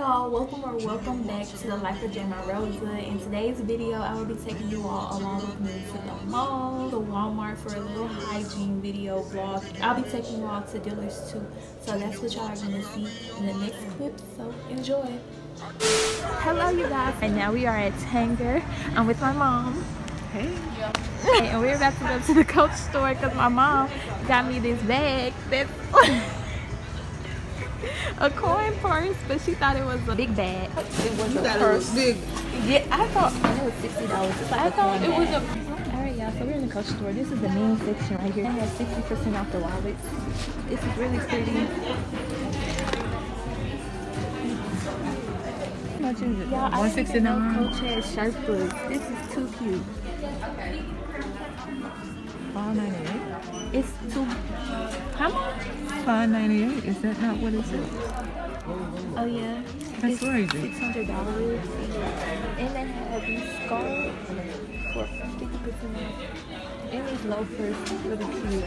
y'all. Welcome or welcome back to the life of jmonrosa in today's video I will be taking you all along with me to the mall the Walmart for a little hygiene video vlog. I'll be taking you all to Dillard's too. So that's what y'all are gonna see in the next clip so enjoy. Hello you guys. And now we are at Tanger. I'm with my mom. Hey. And we're about to go to the coach store because my mom got me this bag. That's a coin purse, but she thought it was a big bag. It was you a purse. big. Yeah, I thought it was sixty dollars. Like I thought it bag. was a. Alright, yeah. So we're in the coach store. This is the main section right here. They have sixty percent off the wallets. This is really pretty. How much is it? One sixty nine. Coach has sharp books. This is too cute. Okay. It's two. How much? Five ninety-eight. Is that not what it is? Oh, yeah. That's it's crazy. $600. And they have these scarves for 50% And these loafers. Really cute.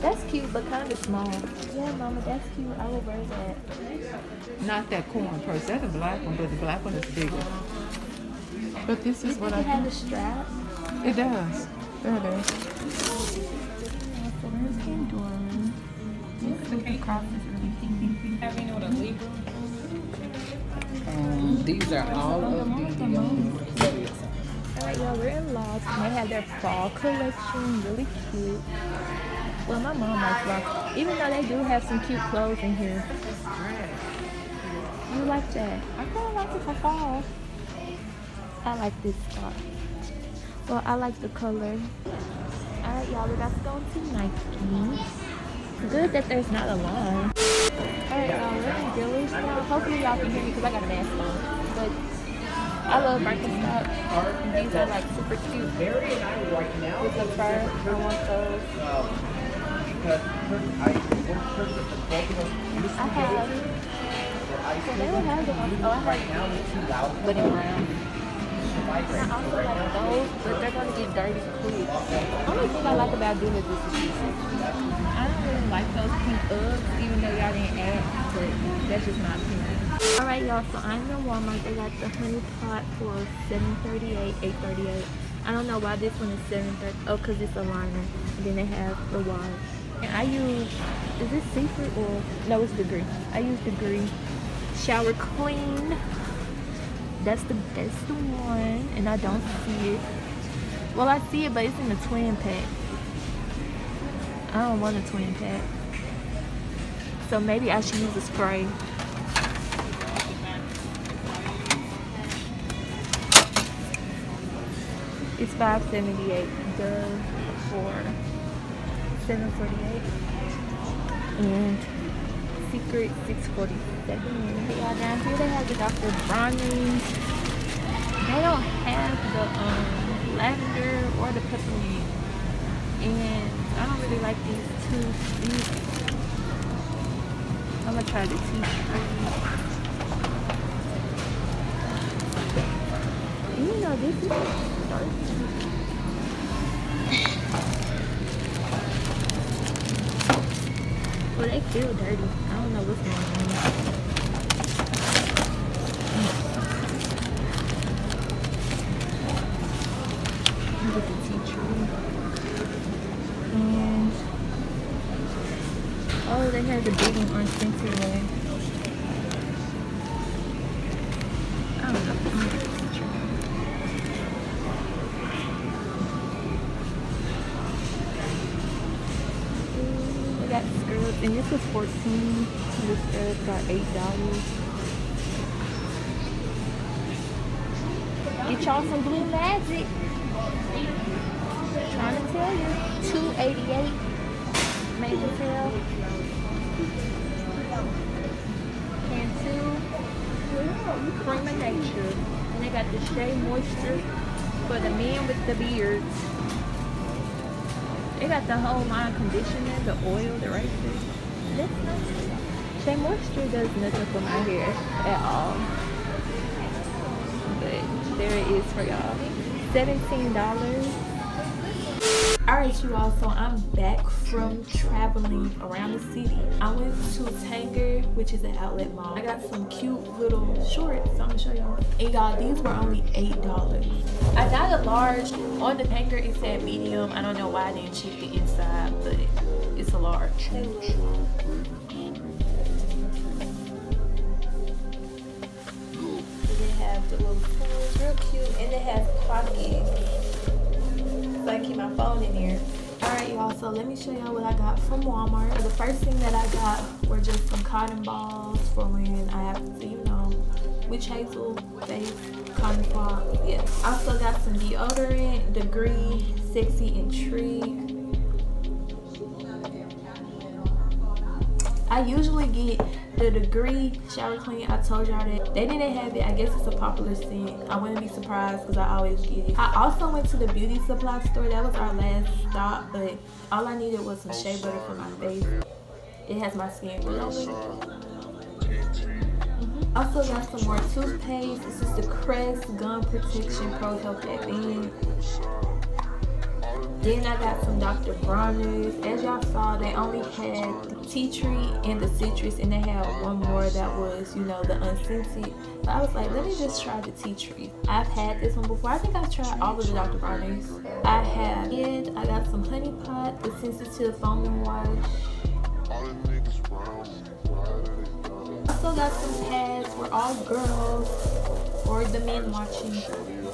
That's cute, but kind of small. Yeah, Mama, that's cute. I will wear that. Not that corn purse. That's a black one, but the black one is bigger. But this is you what I have a strap. It does. There it is. So there's Pandora. This super cross is really cute. Um, these are all of the um, Alright, y'all, we're in Loft and they have their fall collection, really cute. Well, my mom likes Loft, even though they do have some cute clothes in here. You like that? I kind of like it for fall. I like this scarf. Well, I like the color. Alright, y'all, we're about to go to Nike. Good that there's not a line. Alright, y'all, we're in Dillard's now. Hopefully, y'all can hear me because I got a mask on. But I love Birkenstock. These are like super cute. With the fur, I want those. I have. So they don't have the ones. Oh, I have but in brown. I also like those, but they're gonna get dirty quick. The only thing I like about Dillard's is. I don't really like those pink Uggs, even though y'all didn't ask, but that's just my opinion. Alright y'all, so I'm in Walmart. They got the honey pot for 738 838 I don't know why this one is 730 Oh, because it's a liner. And then they have the wash. And I use, is this secret or, no, it's Degree. I use Degree Shower Clean. That's the that's the one, and I don't see it. Well, I see it, but it's in the twin pack. I don't want a twin pack. So maybe I should use a spray. It's 578 Dove for 748 and Secret 647 Yeah, down here they have the Dr. Bronner's. They don't have the um, lavender or the peppermint. And I don't really like these two. I'm gonna try the tea tree. You know, this is dark. Well, they feel dirty. Tea. And oh, they have the one on Spencer Way. Got scrubs, and this was 14 The scrubs are $8. Get y'all some blue magic. Trying to tell you. 288 Maybe tell. And two Cream of Nature. And they got the Shea Moisture for the men with the beards. They got the whole line of conditioner, the oil, the right nice. Shea Moisture does nothing for my hair at all. But there it is for y'all. $17. Alright you all, so I'm back from traveling around the city, I went to Tanger, which is an outlet mall. I got some cute little shorts. So I'm gonna show y'all. And y'all, these were only eight dollars. I got a large. On the Tanger, it said medium. I don't know why I didn't check the inside, but it's a large. They have the little phones, real cute, and it has pockets, so I keep my phone in here. All right, y'all. So let me show y'all what I got from Walmart. The first thing that I got were just some cotton balls for when I have to, you know, witch hazel face cotton swab. Yeah. I also got some deodorant, Degree, Sexy Intrigue. I usually get the degree shower clean. I told y'all that they didn't have it. I guess it's a popular scent. I wouldn't be surprised because i always get it. I also went to the beauty supply store. That was our last stop but all i needed was some shea butter for my face. It has my skin glow mm-hmm. also got some more toothpaste. This is the crest gum protection pro health advance then I got some Dr. Bronner's. As y'all saw, they only had the tea tree and the citrus, and they had one more that was, you know, the unscented. So I was like, let me just try the tea tree. I've had this one before. I think I've tried all of the Dr. Bronner's. I have it. I got some Honey Pot, the sensitive foaming wash. Also got some pads we're all girls or the men watching.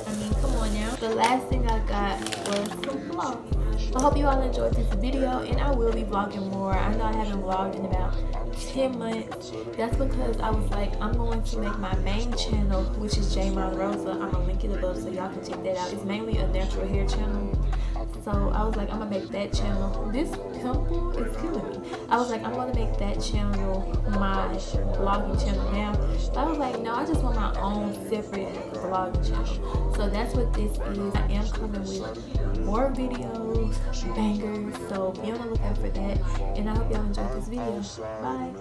I mean, come on now. The last thing I got was some floss. I hope you all enjoyed this video and I will be vlogging more. I know I haven't vlogged in about 10 months. That's because I was like, I'm going to make my main channel, which is J Rosa. I'm gonna link it above so y'all can check that out. It's mainly a natural hair channel. So I was like, I'm gonna make that channel. This pimple is killing me. I was like, I'm gonna make that channel my vlogging channel now. So I was like, no, I just want my own separate vlogging channel. So that's what this is. I am coming with more videos, bangers. So be on the lookout for that. And I hope y'all enjoyed this video. Bye.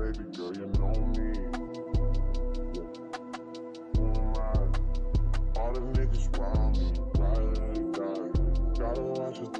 baby girl, you know me.